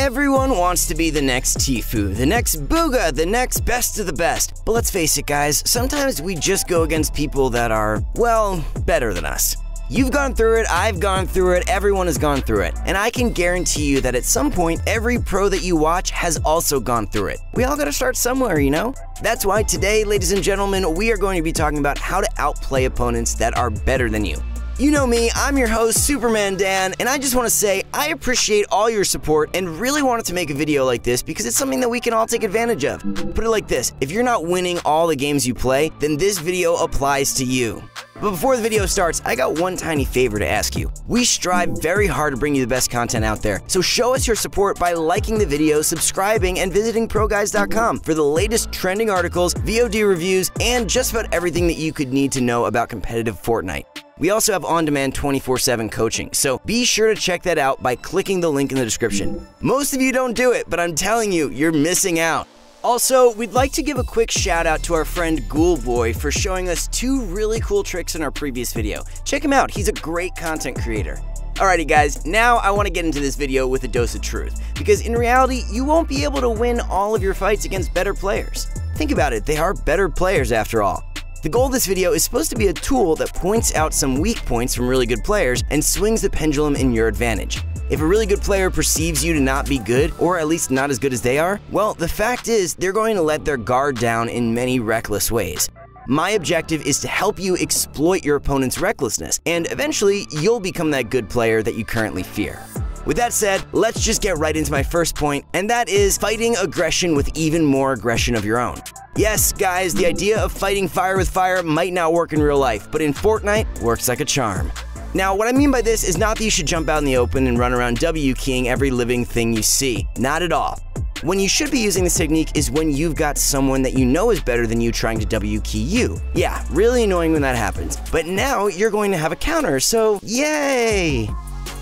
Everyone wants to be the next Tfue, the next Bugha, the next best of the best. But let's face it, guys, sometimes we just go against people that are, well, better than us. You've gone through it, I've gone through it, everyone has gone through it. And I can guarantee you that at some point, every pro that you watch has also gone through it. We all gotta start somewhere, you know? That's why today, ladies and gentlemen, we are going to be talking about how to outplay opponents that are better than you. You know me, I'm your host, Superman Dan, and I just want to say I appreciate all your support and really wanted to make a video like this because it's something that we can all take advantage of. Put it like this if you're not winning all the games you play, then this video applies to you. But before the video starts, I got one tiny favor to ask you. We strive very hard to bring you the best content out there, so show us your support by liking the video, subscribing, and visiting ProGuides.com for the latest trending articles, VOD reviews, and just about everything that you could need to know about competitive Fortnite. We also have on demand 24 7 coaching, so be sure to check that out by clicking the link in the description. Most of you don't do it, but I'm telling you, you're missing out. Also, we'd like to give a quick shout out to our friend Ghoulboy for showing us two really cool tricks in our previous video. Check him out, he's a great content creator. Alrighty guys, now I want to get into this video with a dose of truth, because in reality, you won't be able to win all of your fights against better players. Think about it, they are better players after all. The goal of this video is supposed to be a tool that points out some weak points from really good players and swings the pendulum in your advantage. If a really good player perceives you to not be good, or at least not as good as they are, well, the fact is they're going to let their guard down in many reckless ways. My objective is to help you exploit your opponent's recklessness, and eventually you'll become that good player that you currently fear. With that said, let's just get right into my first point, and that is fighting aggression with even more aggression of your own. Yes, guys, the idea of fighting fire with fire might not work in real life, but in Fortnite, works like a charm. Now, what I mean by this is not that you should jump out in the open and run around W keying every living thing you see. Not at all. When you should be using this technique is when you've got someone that you know is better than you trying to W key you. Yeah, really annoying when that happens. But now you're going to have a counter, so yay!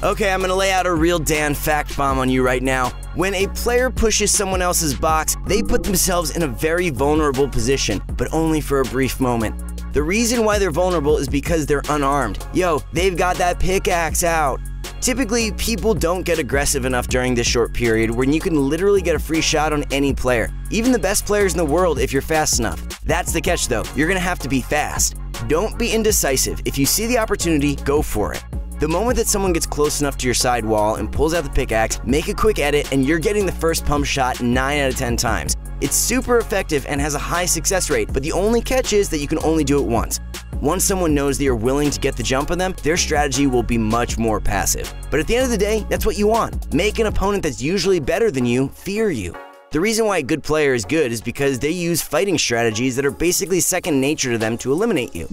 Okay, I'm gonna lay out a real Dan fact bomb on you right now. When a player pushes someone else's box, they put themselves in a very vulnerable position, but only for a brief moment. The reason why they're vulnerable is because they're unarmed. Yo, they've got that pickaxe out. Typically, people don't get aggressive enough during this short period when you can literally get a free shot on any player, even the best players in the world if you're fast enough. That's the catch though, you're gonna have to be fast. Don't be indecisive. If you see the opportunity, go for it. The moment that someone gets close enough to your side wall and pulls out the pickaxe, make a quick edit and you're getting the first pump shot 9 out of 10 times. It's super effective and has a high success rate, but the only catch is that you can only do it once. Once someone knows that you're willing to get the jump on them, their strategy will be much more passive. But at the end of the day, that's what you want. Make an opponent that's usually better than you fear you. The reason why a good player is good is because they use fighting strategies that are basically second nature to them to eliminate you.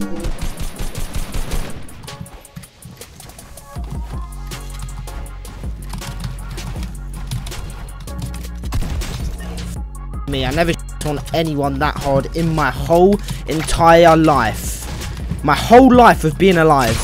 Me. I never on anyone that hard in my whole entire life. My whole life of being alive.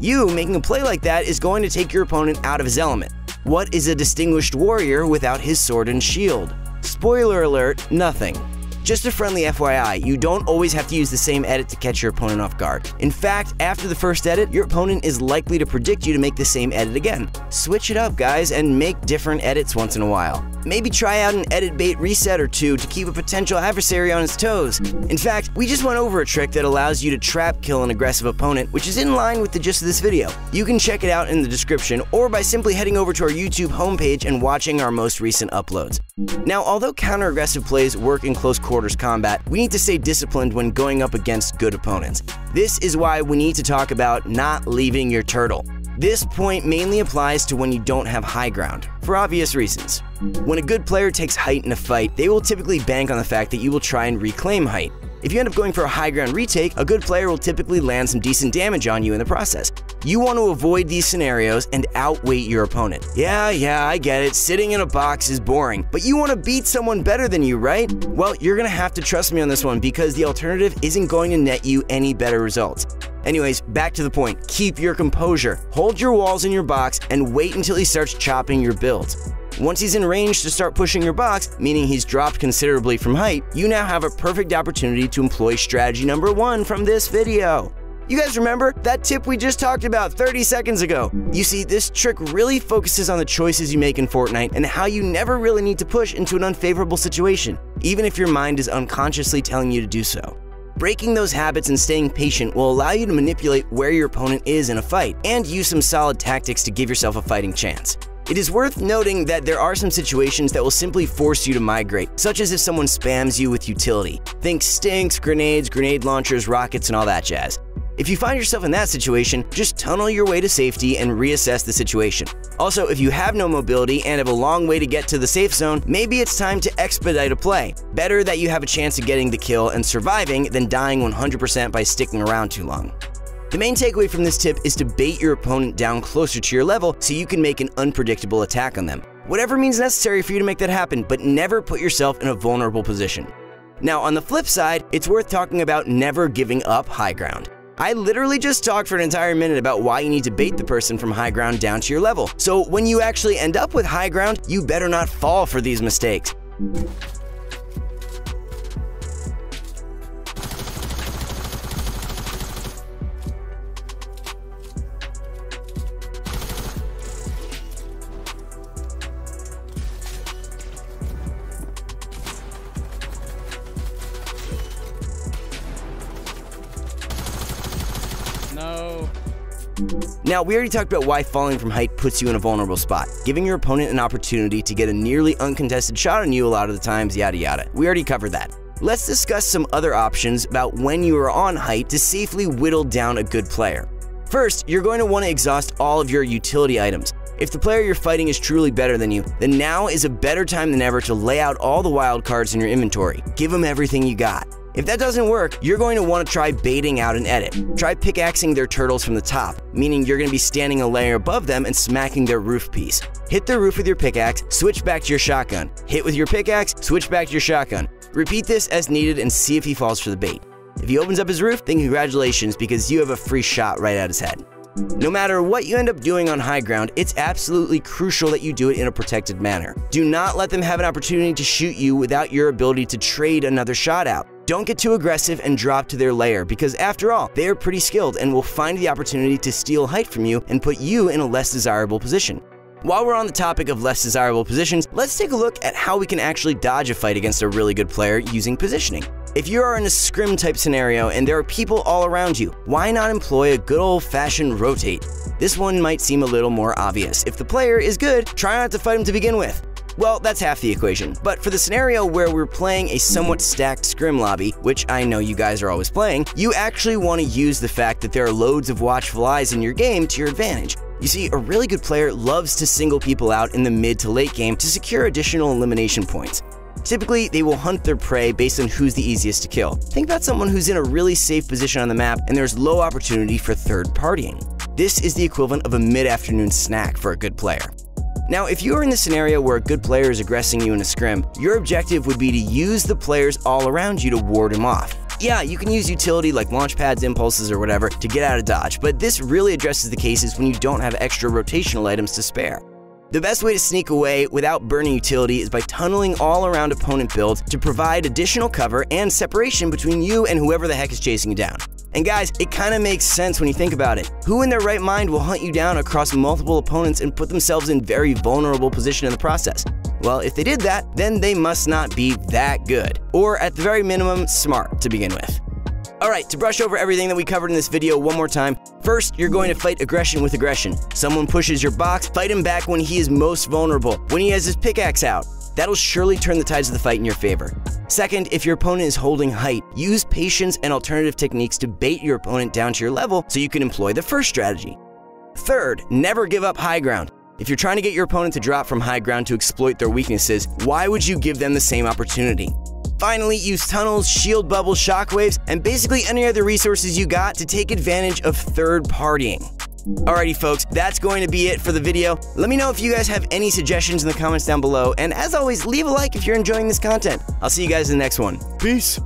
You making a play like that is going to take your opponent out of his element. What is a distinguished warrior without his sword and shield? Spoiler alert, nothing. Just a friendly FYI, you don't always have to use the same edit to catch your opponent off guard. In fact, after the first edit, your opponent is likely to predict you to make the same edit again. Switch it up, guys, and make different edits once in a while. Maybe try out an edit bait reset or two to keep a potential adversary on his toes. In fact, we just went over a trick that allows you to trap kill an aggressive opponent, which is in line with the gist of this video. You can check it out in the description or by simply heading over to our YouTube homepage and watching our most recent uploads. Now, although counter-aggressive plays work in close quarters combat, we need to stay disciplined when going up against good opponents. This is why we need to talk about not leaving your turtle. This point mainly applies to when you don't have high ground, for obvious reasons. When a good player takes height in a fight, they will typically bank on the fact that you will try and reclaim height. If you end up going for a high ground retake, a good player will typically land some decent damage on you in the process. You want to avoid these scenarios and outweight your opponent. Yeah, yeah, I get it, sitting in a box is boring, but you want to beat someone better than you, right? Well, you're going to have to trust me on this one because the alternative isn't going to net you any better results. Anyways, back to the point. Keep your composure. Hold your walls in your box and wait until he starts chopping your build. Once he's in range to start pushing your box, meaning he's dropped considerably from height, you now have a perfect opportunity to employ strategy number one from this video. You guys remember that tip we just talked about 30 seconds ago? You see, this trick really focuses on the choices you make in Fortnite and how you never really need to push into an unfavorable situation, even if your mind is unconsciously telling you to do so. Breaking those habits and staying patient will allow you to manipulate where your opponent is in a fight and use some solid tactics to give yourself a fighting chance. It is worth noting that there are some situations that will simply force you to migrate, such as if someone spams you with utility. Think stinks, grenades, grenade launchers, rockets, and all that jazz. If you find yourself in that situation, just tunnel your way to safety and reassess the situation. Also, if you have no mobility and have a long way to get to the safe zone, maybe it's time to expedite a play. Better that you have a chance of getting the kill and surviving than dying 100% by sticking around too long. The main takeaway from this tip is to bait your opponent down closer to your level so you can make an unpredictable attack on them. Whatever means necessary for you to make that happen, but never put yourself in a vulnerable position. Now, on the flip side, it's worth talking about never giving up high ground. I literally just talked for an entire minute about why you need to bait the person from high ground down to your level. So when you actually end up with high ground, you better not fall for these mistakes. Now, we already talked about why falling from height puts you in a vulnerable spot, giving your opponent an opportunity to get a nearly uncontested shot on you a lot of the times, yada yada. We already covered that. Let's discuss some other options about when you are on height to safely whittle down a good player. First, you're going to want to exhaust all of your utility items. If the player you're fighting is truly better than you, then now is a better time than ever to lay out all the wild cards in your inventory. Give them everything you got. If that doesn't work, you're going to want to try baiting out an edit. Try pickaxing their turtles from the top, meaning you're going to be standing a layer above them and smacking their roof piece. Hit their roof with your pickaxe, switch back to your shotgun. Hit with your pickaxe, switch back to your shotgun. Repeat this as needed and see if he falls for the bait. If he opens up his roof, then congratulations because you have a free shot right at his head. No matter what you end up doing on high ground, it's absolutely crucial that you do it in a protected manner. Do not let them have an opportunity to shoot you without your ability to trade another shot out. Don't get too aggressive and drop to their lair because after all, they are pretty skilled and will find the opportunity to steal height from you and put you in a less desirable position. While we're on the topic of less desirable positions, let's take a look at how we can actually dodge a fight against a really good player using positioning. If you are in a scrim type scenario and there are people all around you, why not employ a good old fashioned rotate? This one might seem a little more obvious. If the player is good, try not to fight him to begin with. Well, that's half the equation. But for the scenario where we're playing a somewhat stacked scrim lobby, which I know you guys are always playing, you actually want to use the fact that there are loads of watchful eyes in your game to your advantage. You see, a really good player loves to single people out in the mid to late game to secure additional elimination points. Typically, they will hunt their prey based on who's the easiest to kill. Think about someone who's in a really safe position on the map and there's low opportunity for third partying. This is the equivalent of a mid-afternoon snack for a good player. Now, if you are in the scenario where a good player is aggressing you in a scrim, your objective would be to use the players all around you to ward him off. Yeah, you can use utility like launch pads, impulses, or whatever to get out of dodge, but this really addresses the cases when you don't have extra rotational items to spare. The best way to sneak away without burning utility is by tunneling all around opponent builds to provide additional cover and separation between you and whoever the heck is chasing you down. And guys, it kinda makes sense when you think about it. Who in their right mind will hunt you down across multiple opponents and put themselves in very vulnerable position in the process? Well, if they did that, then they must not be that good. Or at the very minimum, smart to begin with. Alright, to brush over everything that we covered in this video one more time, first, you're going to fight aggression with aggression. Someone pushes your box, fight him back when he is most vulnerable, when he has his pickaxe out. That'll surely turn the tides of the fight in your favor. Second, if your opponent is holding height, use patience and alternative techniques to bait your opponent down to your level so you can employ the first strategy. Third, never give up high ground. If you're trying to get your opponent to drop from high ground to exploit their weaknesses, why would you give them the same opportunity? Finally, use tunnels, shield bubbles, shockwaves, and basically any other resources you got to take advantage of third partying. Alrighty folks, that's going to be it for the video. Let me know if you guys have any suggestions in the comments down below, and as always, leave a like if you're enjoying this content. I'll see you guys in the next one. Peace!